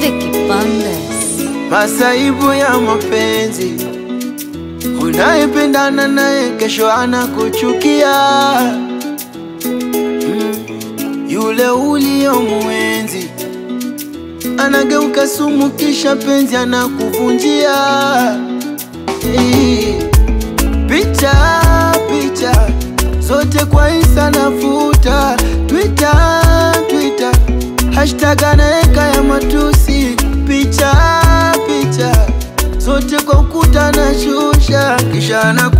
Vicky. Masaibu ya mapenzi, unayependana naye kesho anakuchukia. Mm, Yule uliyomwenzi anageuka sumu, kisha penzi anakuvunjia. Picha picha zote kwa Isa nafuta, matusi, picha picha. Zote kwa ukuta na shusha, kisha anakupiga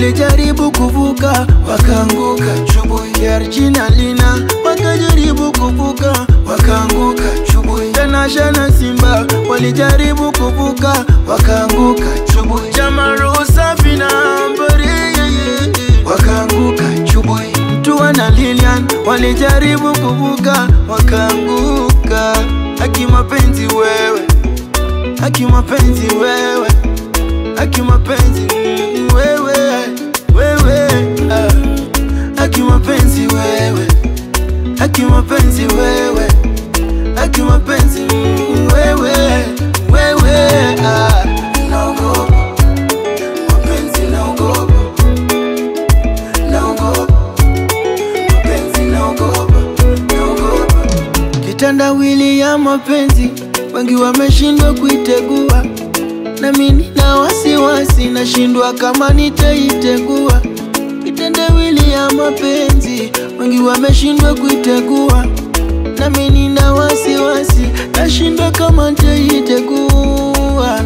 walijaribu kuvuka wakaanguka, Chubui ya Regina Lina wakajaribu kuvuka wakaanguka, Chubui Tanasha na Simba walijaribu kuvuka wakaanguka, Chubui Jamaru Safi na Ambari wakaanguka, Chubui Mtua na Lilian walijaribu kuvuka wakaanguka. Haki mapenzi wewe, haki mapenzi wewe haki mapenzi wewe mapenzi wewe haki mapenzi wewe wewe ah. kitandawili ya mapenzi wengi wameshindwa kuitegua nami nina wasiwasi, nashindwa kama nitaitegua. Kitendawili ya mapenzi, wengi wameshindwa kuitegua, nami nina wasiwasi, nashindwa kama nitaitegua.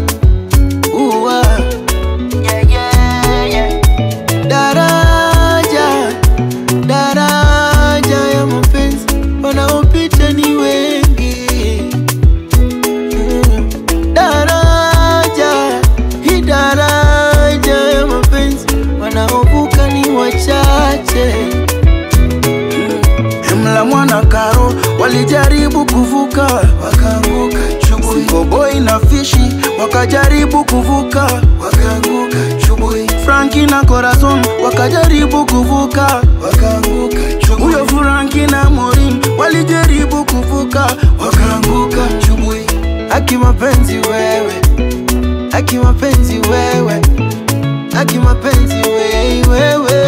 Koboi na fishi wakajaribu kuvuka wakaanguka. Chubui Franki na Corazon wakajaribu kuvuka wakaanguka. Huyo Franki na Morin walijaribu kuvuka wakaanguka. Chubui Aki mapenzi wewe, Aki mapenzi wewe, Aki mapenzi wewe, wewe